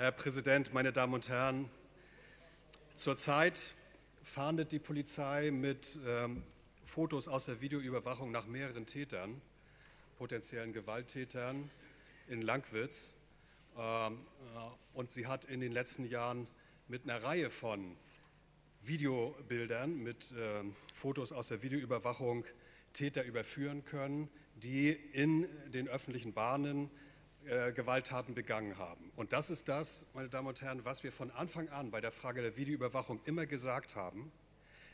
Herr Präsident, meine Damen und Herren! Zurzeit fahndet die Polizei mit ähm, Fotos aus der Videoüberwachung nach mehreren Tätern, potenziellen Gewalttätern in Langwitz. Ähm, äh, und sie hat in den letzten Jahren mit einer Reihe von Videobildern, mit äh, Fotos aus der Videoüberwachung Täter überführen können, die in den öffentlichen Bahnen äh, Gewalttaten begangen haben. Und das ist das, meine Damen und Herren, was wir von Anfang an bei der Frage der Videoüberwachung immer gesagt haben.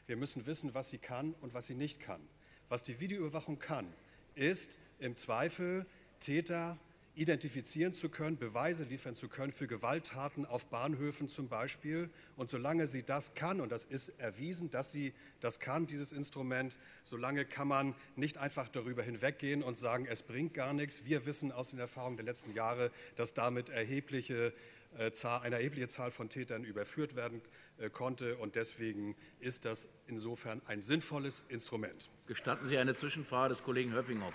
Wir müssen wissen, was sie kann und was sie nicht kann. Was die Videoüberwachung kann, ist im Zweifel Täter identifizieren zu können, Beweise liefern zu können für Gewalttaten auf Bahnhöfen zum Beispiel. Und solange sie das kann, und das ist erwiesen, dass sie das kann, dieses Instrument, solange kann man nicht einfach darüber hinweggehen und sagen, es bringt gar nichts. Wir wissen aus den Erfahrungen der letzten Jahre, dass damit erhebliche äh, eine erhebliche Zahl von Tätern überführt werden äh, konnte. Und deswegen ist das insofern ein sinnvolles Instrument. Gestatten Sie eine Zwischenfrage des Kollegen Höffinghoff.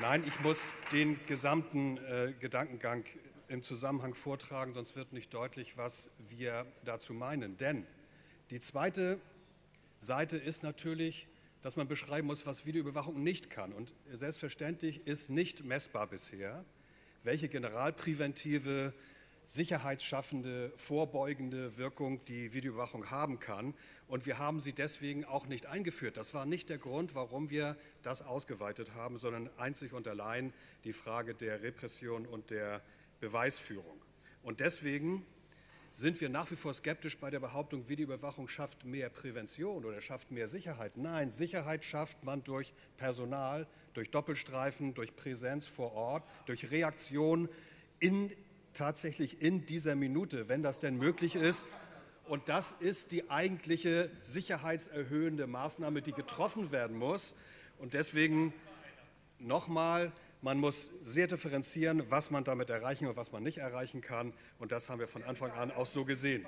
Nein, ich muss den gesamten äh, Gedankengang im Zusammenhang vortragen, sonst wird nicht deutlich, was wir dazu meinen. Denn die zweite Seite ist natürlich, dass man beschreiben muss, was Videoüberwachung nicht kann. Und selbstverständlich ist nicht messbar bisher, welche generalpräventive sicherheitsschaffende, vorbeugende Wirkung die Videoüberwachung haben kann. Und wir haben sie deswegen auch nicht eingeführt. Das war nicht der Grund, warum wir das ausgeweitet haben, sondern einzig und allein die Frage der Repression und der Beweisführung. Und deswegen sind wir nach wie vor skeptisch bei der Behauptung, Videoüberwachung schafft mehr Prävention oder schafft mehr Sicherheit. Nein, Sicherheit schafft man durch Personal, durch Doppelstreifen, durch Präsenz vor Ort, durch Reaktion in tatsächlich in dieser Minute, wenn das denn möglich ist. Und das ist die eigentliche sicherheitserhöhende Maßnahme, die getroffen werden muss. Und deswegen nochmal, man muss sehr differenzieren, was man damit erreichen und was man nicht erreichen kann. Und das haben wir von Anfang an auch so gesehen.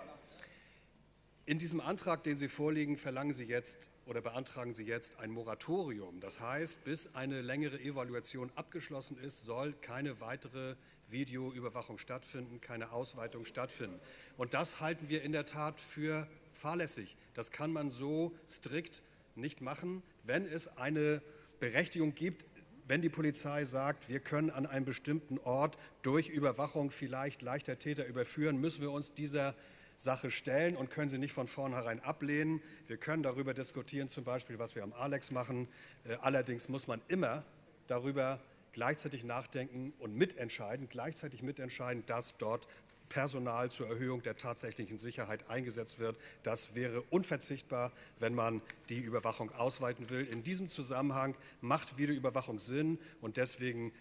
In diesem Antrag, den Sie vorlegen, verlangen Sie jetzt oder beantragen Sie jetzt ein Moratorium. Das heißt, bis eine längere Evaluation abgeschlossen ist, soll keine weitere Videoüberwachung stattfinden, keine Ausweitung stattfinden. Und das halten wir in der Tat für fahrlässig. Das kann man so strikt nicht machen, wenn es eine Berechtigung gibt, wenn die Polizei sagt, wir können an einem bestimmten Ort durch Überwachung vielleicht leichter Täter überführen, müssen wir uns dieser Sache stellen und können sie nicht von vornherein ablehnen. Wir können darüber diskutieren, zum Beispiel, was wir am Alex machen. Äh, allerdings muss man immer darüber gleichzeitig nachdenken und mitentscheiden, gleichzeitig mitentscheiden, dass dort Personal zur Erhöhung der tatsächlichen Sicherheit eingesetzt wird. Das wäre unverzichtbar, wenn man die Überwachung ausweiten will. In diesem Zusammenhang macht Videoüberwachung Sinn und deswegen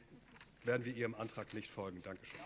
werden wir Ihrem Antrag nicht folgen. Dankeschön.